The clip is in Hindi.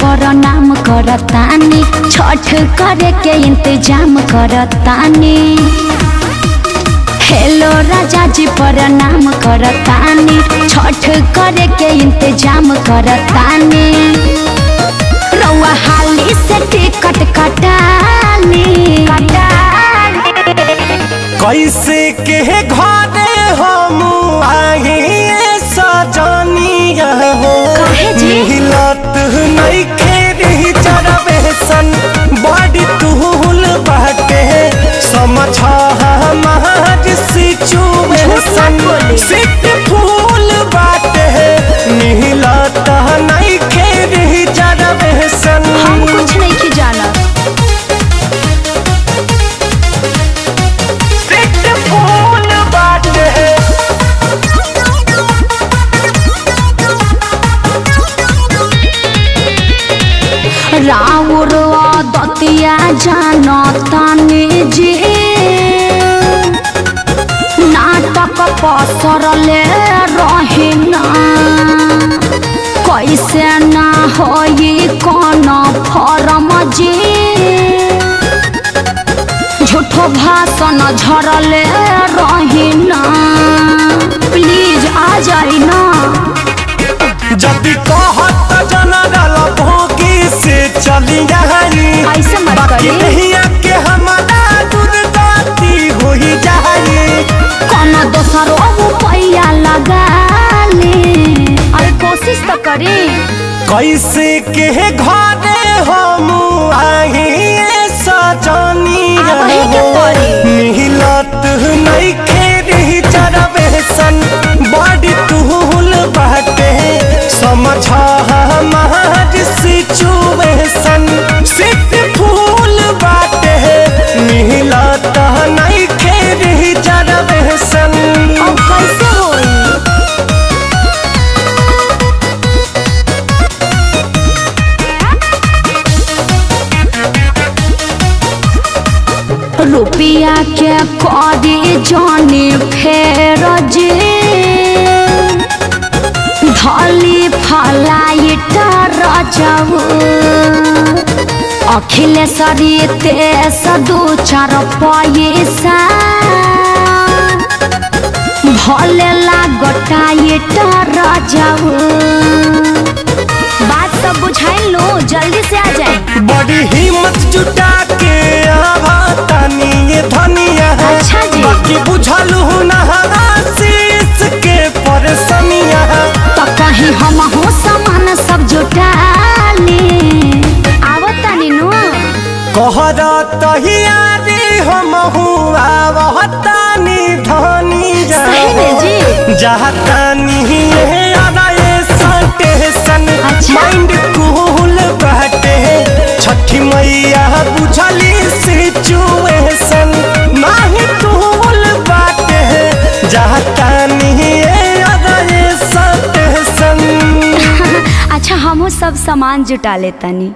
पर नाम करतानी छठ करे के इंतज़ाम करतानी। हेलो राजा जी पर नाम करतानी छठ करे के इंतज़ाम करतानी। रउआ हाली से टिकट कटानी। कैसे के घरे फूल बाटे मिलत नहीं खेरी हम कुछ नहीं दतिया जानतानी पसरले रहिना कैसे ना। होई कौन फरम जी। झूठो भाषण झरले रहिना प्लीज़ आ जाई ना। जदि कहत जनरल भोगी से चली जाई ऐसे मत बाकी करी। करी। कैसे के घरे हम रुपया के करी जाने फेर जे धली फलाइट रजऊ अखिलेश्वरी तेस दू चार पैसा भले लागटाइट रजऊ कहरा तहियारी हम हुआ जहतानी स्टेशन अच्छा। माइंड कूल बहते छठी मैया बुझली सिचुएशन नाही कूल बाटे जहतानी ये आदा ये स्टेशन अच्छा हम सब सामान जुटा लेतानी।